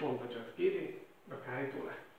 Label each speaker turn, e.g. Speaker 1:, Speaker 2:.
Speaker 1: Monta csak, Kiri, dokai ei tule.